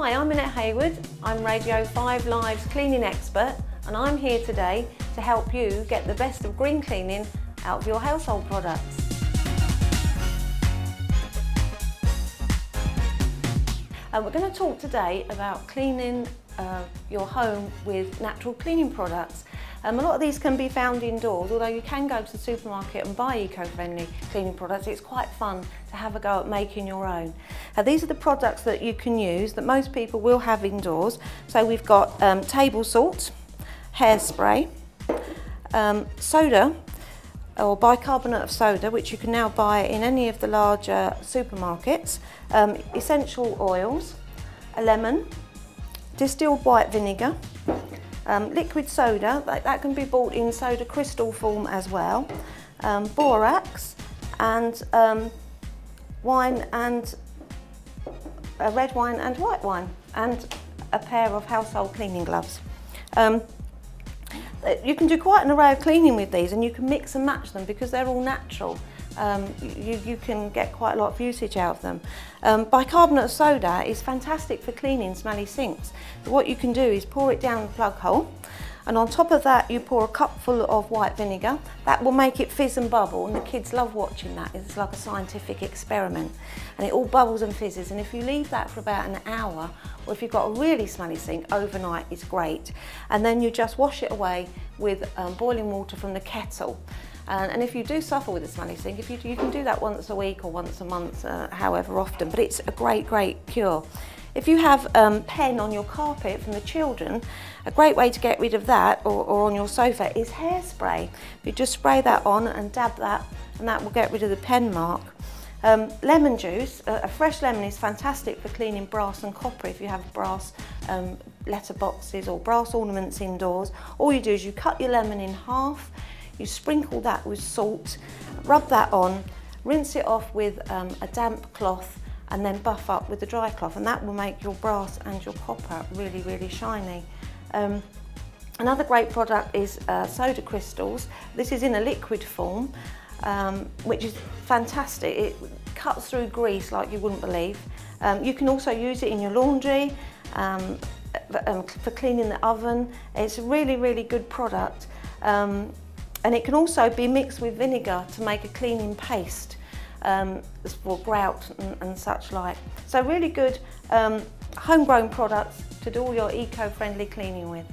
Hi, I'm Annette Hayward. I'm Radio 5 Live's cleaning expert and I'm here today to help you get the best of green cleaning out of your household products. And we're going to talk today about cleaning uh, your home with natural cleaning products. Um, a lot of these can be found indoors, although you can go to the supermarket and buy eco-friendly cleaning products. It's quite fun to have a go at making your own. Now, these are the products that you can use that most people will have indoors. So we've got um, table salt, hairspray, um, soda or bicarbonate of soda, which you can now buy in any of the larger supermarkets, um, essential oils, a lemon, distilled white vinegar, um, liquid soda, that, that, can be bought in soda crystal form as well, um, borax, and um, wine and a red wine and white wine, and a pair of household cleaning gloves. Um, you can do quite an array of cleaning with these and you can mix and match them because they're all natural. Um, you, you can get quite a lot of usage out of them. Um, bicarbonate soda is fantastic for cleaning smelly sinks. So what you can do is pour it down the plug hole and on top of that you pour a cupful of white vinegar. That will make it fizz and bubble and the kids love watching that. It's like a scientific experiment and it all bubbles and fizzes and if you leave that for about an hour or if you've got a really smelly sink overnight is great and then you just wash it away with um, boiling water from the kettle and, and if you do suffer with this smelly sink, if you, you can do that once a week or once a month, uh, however often, but it's a great, great cure. If you have um, pen on your carpet from the children, a great way to get rid of that or, or on your sofa is hairspray. You just spray that on and dab that and that will get rid of the pen mark. Um, lemon juice, uh, a fresh lemon is fantastic for cleaning brass and copper if you have brass um, letter boxes or brass ornaments indoors. All you do is you cut your lemon in half, you sprinkle that with salt, rub that on, rinse it off with um, a damp cloth and then buff up with the dry cloth and that will make your brass and your copper really, really shiny. Um, another great product is uh, soda crystals. This is in a liquid form, um, which is fantastic. It cuts through grease like you wouldn't believe. Um, you can also use it in your laundry, um, um for cleaning the oven. It's a really, really good product. Um, and it can also be mixed with vinegar to make a cleaning paste um, for grout and, and, such like. So really good um, homegrown products to do all your eco-friendly cleaning with.